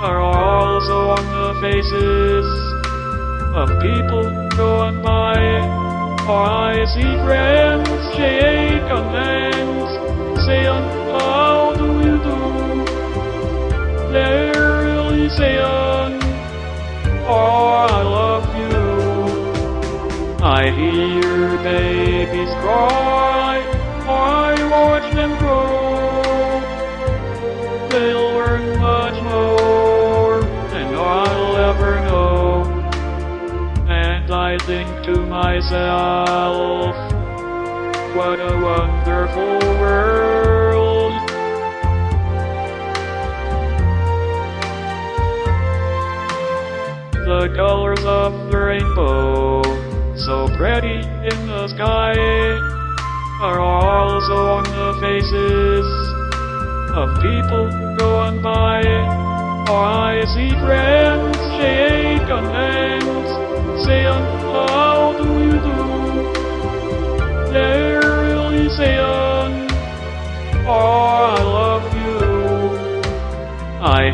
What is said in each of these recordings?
are also on the faces of people going by. For I see friends shake hands, saying, How do you do? They're really saying, Oh, I love you. I hear babies cry, I watch them grow. Think to myself, what a wonderful world. The colors of the rainbow, so pretty in the sky, are also on the faces of people going by. I see friends shake on hands, saying,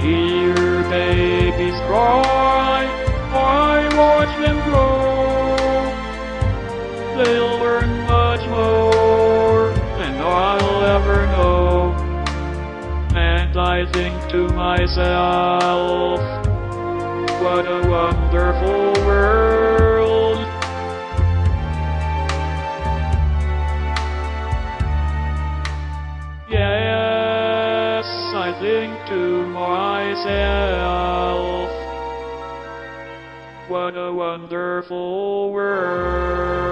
hear babies cry, I watch them grow. They'll learn much more than I'll ever know. And I think to myself, what a wonderful world. Think to myself, what a wonderful world.